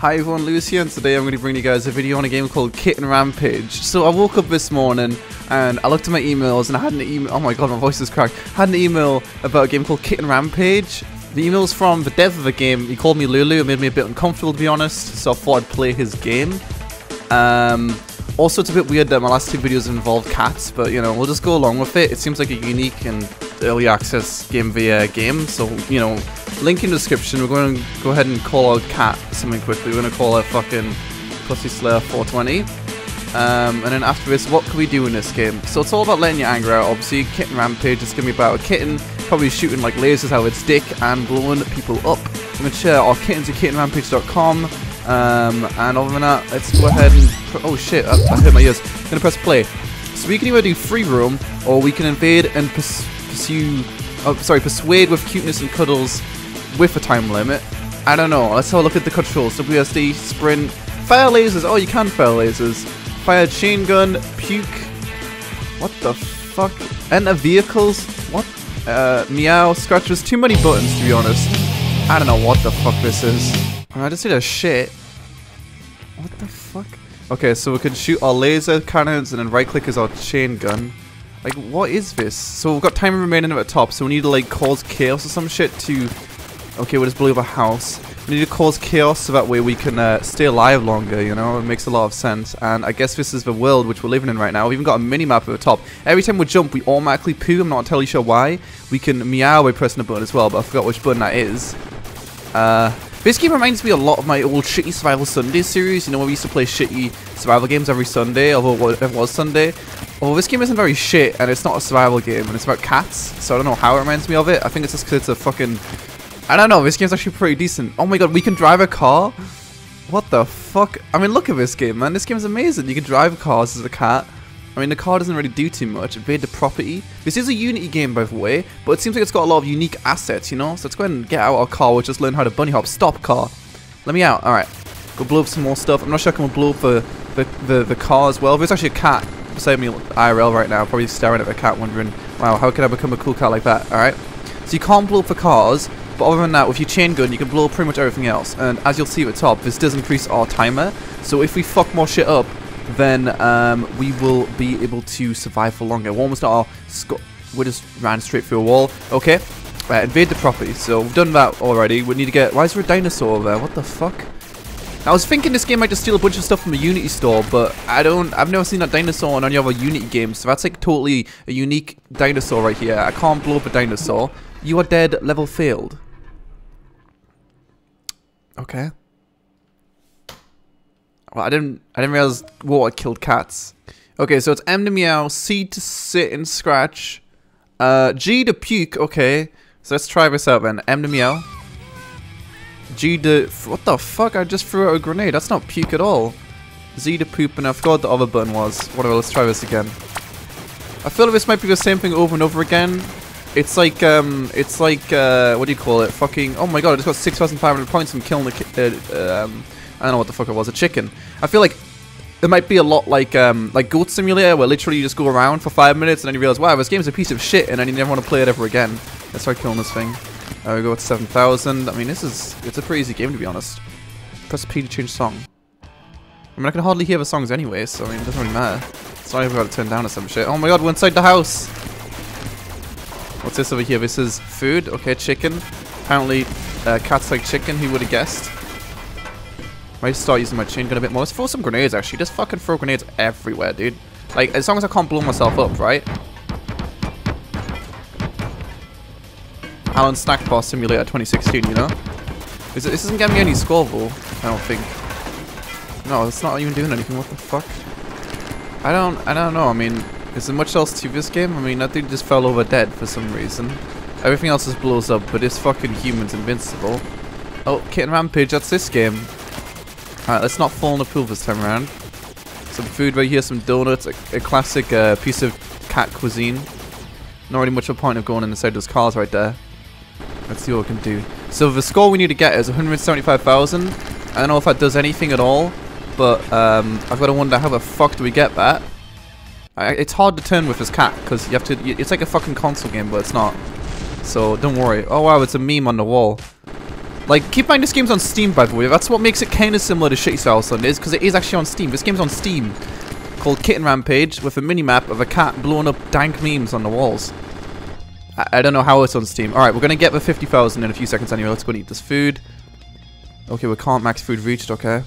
Hi everyone, Lewis here, and today I'm going to bring you guys a video on a game called Kitten Rampage. So I woke up this morning and I looked at my emails and I had an email. Oh my god, my voice is cracked. I had an email about a game called Kitten Rampage. The email's from the dev of the game. He called me Lulu. It made me a bit uncomfortable to be honest, so I thought I'd play his game. Um, also, it's a bit weird that my last two videos involved cats, but you know, we'll just go along with it. It seems like a unique and early access game via game, so you know, link in description. We're going to go ahead and call our cat something quickly. We're going to call her fucking Pussy Slayer 420. Um, and then after this, what can we do in this game? So it's all about letting your anger out. Obviously, Kitten Rampage is going to be about a kitten probably shooting like lasers out of its dick and blowing people up. I'm going to share our kittens at kittenrampage.com. Um, and other than that, let's go ahead and... oh shit, I, I hurt my ears. I'm going to press play. So we can either do free roam, or we can invade and pursue... Oh, sorry, persuade with cuteness and cuddles with a time limit. I don't know. Let's have a look at the controls. WSD, sprint, fire lasers. Oh, you can fire lasers. Fire chain gun, puke. What the fuck? Enter vehicles. What? Uh, meow, scratches. Too many buttons, to be honest. I don't know what the fuck this is. I just did a shit. What the fuck? Okay, so we can shoot our laser cannons and then right click is our chain gun. Like, what is this? So we've got time remaining at the top, so we need to like cause chaos or some shit to Okay, we'll just blow up a house. We need to cause chaos so that way we can uh, stay alive longer, you know? It makes a lot of sense. And I guess this is the world which we're living in right now. We've even got a mini-map at the top. Every time we jump, we automatically poo. I'm not entirely sure why. We can meow by pressing a button as well, but I forgot which button that is. Uh, this game reminds me a lot of my old Shitty Survival Sunday series. You know, where we used to play shitty survival games every Sunday, although it was Sunday. Well, this game isn't very shit, and it's not a survival game, and it's about cats, so I don't know how it reminds me of it. I think it's just because it's a fucking I don't know, this game's actually pretty decent. Oh my god, we can drive a car? What the fuck? I mean, look at this game, man. This game's amazing. You can drive cars as a cat. I mean, the car doesn't really do too much. Invade the property. This is a Unity game, by the way, but it seems like it's got a lot of unique assets, you know? So let's go ahead and get out our car. We'll just learn how to bunny hop. Stop, car. Let me out. Alright. Go blow up some more stuff. I'm not sure I can blow up the, the, the, the car as well. There's actually a cat beside me IRL right now, probably staring at the cat, wondering, wow, how can I become a cool cat like that? Alright. So you can't blow up the cars, but other than that, with your chain gun, you can blow pretty much everything else. And as you'll see at the top, this does increase our timer. So if we fuck more shit up, then um, we will be able to survive for longer. We're almost at our... We just ran straight through a wall. Okay. Right, invade the property. So we've done that already. We need to get... Why is there a dinosaur there? What the fuck? I was thinking this game might just steal a bunch of stuff from the Unity store, but I don't, I've never seen that dinosaur in any other Unity games, so that's like totally a unique dinosaur right here. I can't blow up a dinosaur. You are dead, level failed. Okay. Well, I didn't I didn't realize water killed cats. Okay, so it's M to meow, C to sit and scratch, uh, G to puke. Okay, so let's try this out then. M to meow. G to what the fuck? I just threw out a grenade. That's not puke at all. Z to poop, and I forgot the other button was. Whatever. Let's try this again. I feel like this might be the same thing over and over again. It's like, um, it's like, uh, what do you call it? Fucking, oh my god, I just got 6,500 points from killing the, uh, um, I don't know what the fuck it was, a chicken. I feel like it might be a lot like, um, like Goat Simulator, where literally you just go around for five minutes and then you realize, wow, this game's a piece of shit, and then you never want to play it ever again. Let's start killing this thing. There we go, it's 7,000. I mean, this is, it's a pretty easy game to be honest. Press P to change song. I mean, I can hardly hear the songs anyway, so I mean, it doesn't really matter. Sorry if I got to turn down or some shit. Oh my god, we're inside the house! What's this over here? This is food. Okay, chicken. Apparently, uh, cats like chicken. Who would have guessed? Might start using my chain gun a bit more. Let's throw some grenades, actually. Just fucking throw grenades everywhere, dude. Like, as long as I can't blow myself up, right? Alan Snack Bar Simulator 2016, you know? This, this isn't getting me any score, though. I don't think. No, it's not even doing anything. What the fuck? I don't, I don't know. I mean, is there much else to this game? I mean, nothing just fell over dead for some reason. Everything else just blows up, but this fucking human's invincible. Oh, Kitten Rampage, that's this game. Alright, let's not fall in the pool this time around. Some food right here, some donuts, a, a classic uh, piece of cat cuisine. Not really much of a point of going inside those cars right there. Let's see what we can do. So the score we need to get is 175,000. I don't know if that does anything at all, but um, I've got to wonder how the fuck do we get that? It's hard to turn with this cat because you have to. It's like a fucking console game, but it's not. So don't worry. Oh wow, it's a meme on the wall. Like, keep in mind this game's on Steam, by the way. That's what makes it kind of similar to Shitty Style Sundays, because it is actually on Steam. This game's on Steam, called Kitten Rampage, with a mini-map of a cat blowing up dank memes on the walls. I, I don't know how it's on Steam. Alright, we're going to get the 50,000 in a few seconds anyway. Let's go and eat this food. Okay, we can't max food reached, okay.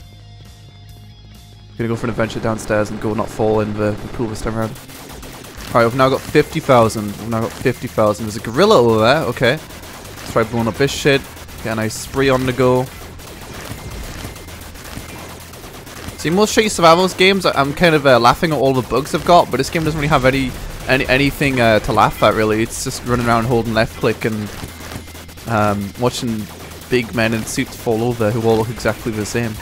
Gonna go for an adventure downstairs and go not fall in the, the pool this time around. Alright, we've now got 50,000. We've now got 50,000. There's a gorilla over there, okay. Let's try blowing up this shit. Get a nice spree on the go. See, most shitty survivals games, I'm kind of uh, laughing at all the bugs I've got, but this game doesn't really have any, any anything uh, to laugh at, really. It's just running around holding left click and um, watching big men in suits fall over who all look exactly the same.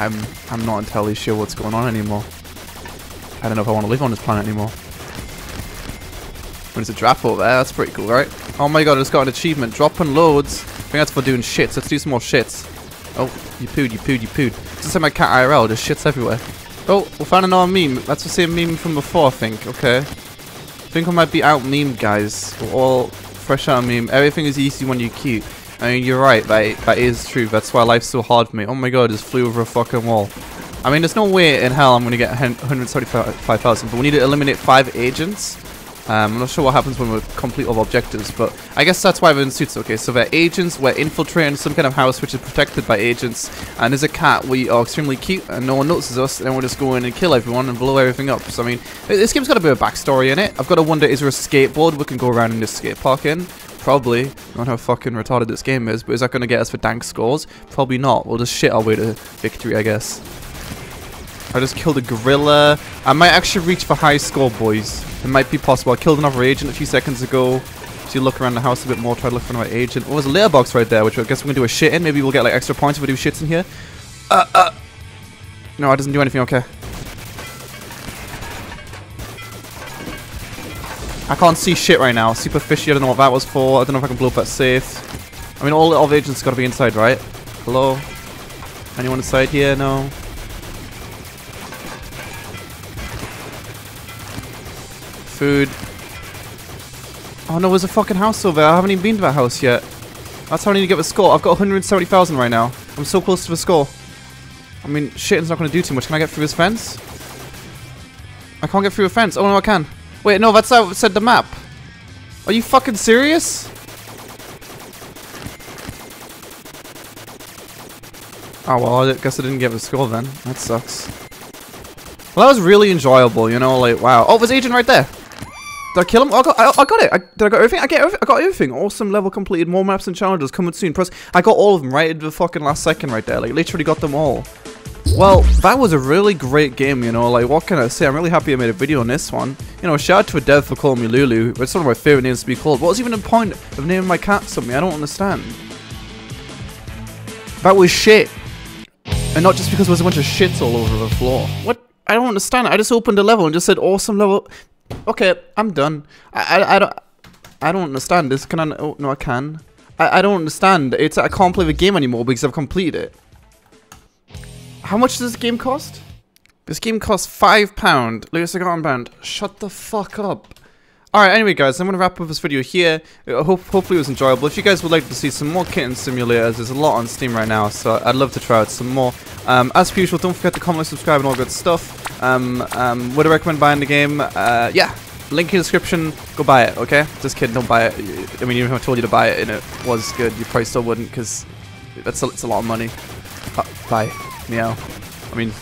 I'm I'm not entirely sure what's going on anymore. I don't know if I want to live on this planet anymore. There's a draft over there, that's pretty cool, right? Oh my god, I just got an achievement. Dropping loads. I think that's for doing shits. Let's do some more shits. Oh, you pooed, you pooed, you pooed. Just like my cat IRL, just shits everywhere. Oh, we found another meme. That's the same meme from before, I think. Okay. I think I might be out meme, guys. We're all fresh out meme. Everything is easy when you're cute. I mean, you're right. That, that is true. That's why life's so hard for me. Oh my god, just flew over a fucking wall. I mean, there's no way in hell I'm going to get 175,000, but we need to eliminate five agents. Um, I'm not sure what happens when we're complete all objectives, but I guess that's why we're in suits. Okay, so they're agents, we're infiltrating some kind of house which is protected by agents, and there's a cat, we are extremely cute, and no one notices us, and we'll just go in and kill everyone and blow everything up. So, I mean, this game's got a bit of backstory in it. I've got to wonder, is there a skateboard we can go around in this skate park in? Probably. Not know how fucking retarded this game is, but is that going to get us for dank scores? Probably not. We'll just shit our way to victory, I guess. I just killed a gorilla. I might actually reach for high score, boys. It might be possible. I killed another agent a few seconds ago. So you look around the house a bit more, try to look for another agent. Oh, there's a litter box right there, which I guess we're going to do a shit in. Maybe we'll get like extra points if we do shits in here. Uh, uh. No, it doesn't do anything, okay. I can't see shit right now. Super fishy, I don't know what that was for. I don't know if I can blow up that safe. I mean, all the agents gotta be inside, right? Hello? Anyone inside here? No? Food. Oh no, there's a fucking house over there. I haven't even been to that house yet. That's how I need to get the score. I've got 170,000 right now. I'm so close to the score. I mean, shitting's not going to do too much. Can I get through this fence? I can't get through a fence. Oh no, I can. Wait, no, that's said the map. Are you fucking serious? Oh, well, I guess I didn't get the score then. That sucks. Well, that was really enjoyable, you know, like, wow. Oh, there's Agent right there. Did I kill him? Oh, I got, I, I got it. I, did I got everything? I get everything. I got everything. Awesome level completed. More maps and challenges coming soon. Plus, I got all of them right at the fucking last second right there. Like, literally got them all. Well, that was a really great game, you know, like, what can I say? I'm really happy I made a video on this one. You know, shout out to a dev for calling me Lulu. It's one of my favorite names to be called. What's even the point of naming my cat something? I don't understand. That was shit. And not just because there was a bunch of shits all over the floor. What? I don't understand. I just opened a level and just said awesome level. Okay, I'm done. I, I, I don't... I don't understand this. Can I... Oh, no, I can. I, I don't understand. It's I can't play the game anymore because I've completed it. How much does this game cost? This game costs £5. Lewis, I got unbound. Shut the fuck up. Alright, anyway guys, I'm going to wrap up this video here. Uh, hope, hopefully it was enjoyable. If you guys would like to see some more kitten simulators, there's a lot on Steam right now, so I'd love to try out some more. Um, as per usual, don't forget to comment, subscribe, and all good stuff. Um, um, would I recommend buying the game? Uh, yeah, link in the description, go buy it, okay? Just kidding, don't buy it. I mean, even if I told you to buy it and it was good, you probably still wouldn't, because that's a, it's a lot of money. Uh, bye. Meow. I mean,